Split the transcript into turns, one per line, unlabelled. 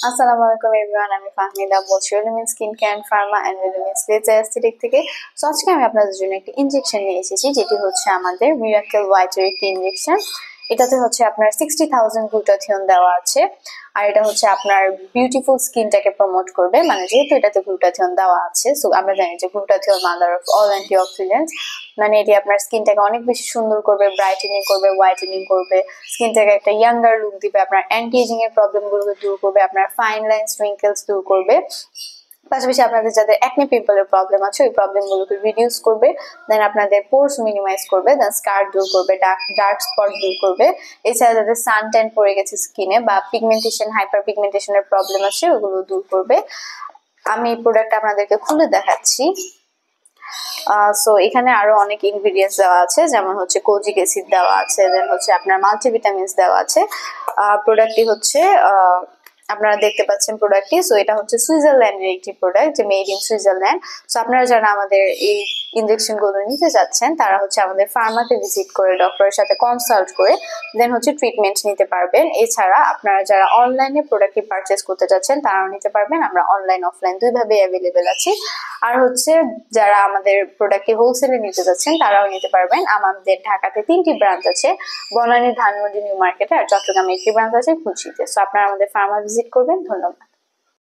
আসসালামু আলাইকুম এভরিওয়ান আমি ফাহমিদা বলছি। রেলিমিন স্কিন কেয়ার ফার্মা অ্যান্ড রেলিমিন স্লেজ অ্যাস্থেটিক থেকে। সো আজকে আমি আপনাদের জন্য একটি ইঞ্জেকশন নিয়ে এসেছি, যেটি হচ্ছে আমাদের মিরাকেল হোয়াইটের একটি ইনজেকশন এটাতে হচ্ছে আপনার সিক্সটি থাউজেন্ড গ্লুটাথিয়ন দেওয়া আছে। আর এটা হচ্ছে আপনার বিউটিফুল স্কিনটাকে প্রমোট করবে। মানে যেহেতু এটাতে গ্লুটাথিয়ন দেওয়া আছে সো আমরা জানি যে glutathione mother of all antioxidants মানে এটি আপনার স্কিনটাকে অনেক বেশি সুন্দর করবে ব্রাইটেনিং করবে হোয়াইটেনিং করবে। স্কিনটাকে একটা ইয়াঙ্গার লুক দিবে, আপনার অ্যান্টি এজিং এর প্রবলেমগুলোকে দূর করবে, আপনার ফাইন লাইন টুইঙ্কেলস দূর করবে। পাশাপাশি আপনাদের যাদের অ্যাকনে পিম্পলের প্রবলেম আছে, ওই প্রবলেমগুলোকে রিডিউস করবে দেন আপনাদের পোর্স মিনিমাইজ করবে দেন স্কার দূর করবে ডার্ক ডার্ক স্পট দূর করবে। এছাড়া যাদের সান ট্যান পড়ে গেছে স্কিনে বা পিগমেন্টেশন হাইপার পিগমেন্টেশনের প্রবলেম আছে, ওগুলো দূর করবে। আমি এই প্রোডাক্ট আপনাদেরকে খুলে দেখাচ্ছি। সো এখানে আরও অনেক ইনগ্রিডিয়েন্টস দেওয়া আছে, যেমন হচ্ছে কোজিক অ্যাসিড দেওয়া আছে দেন হচ্ছে আপনার মাল্টিভিটামিনস দেওয়া আছে। প্রোডাক্টটি হচ্ছে আপনারা দেখতে পাচ্ছেন প্রোডাক্টটি সো এটা হচ্ছে সুইজারল্যান্ডের একটি প্রোডাক্ট যে মেড ইন সুইজারল্যান্ড সো আপনারা যারা আমাদের এই ইঞ্জেকশনগুলো নিতে যাচ্ছেন, তারা হচ্ছে আমাদের ফার্মাতে ভিজিট করে ডক্টরের সাথে কনসাল্ট করে দেন হচ্ছে ট্রিটমেন্ট নিতে পারবেন। এছাড়া আপনারা যারা অনলাইনে প্রোডাক্টটি পারচেস করতে যাচ্ছেন, তারাও নিতে পারবেন। আমরা অনলাইন অফলাইন দুইভাবে অ্যাভেলেবেল আছি। আর হচ্ছে যারা আমাদের প্রোডাক্টকে হোলসেলে নিতে যাচ্ছেন, তারাও নিতে পারবেন। আমাদের ঢাকাতে তিনটি ব্রাঞ্চ আছে। বনানী, ধানমন্ডি, নিউ মার্কেটে আর চট্টগ্রামে একটি ব্রাঞ্চ আছে খুঁজিতে। সো আপনারা আমাদের ফার্মা ভিজিট করবেন। ধন্যবাদ।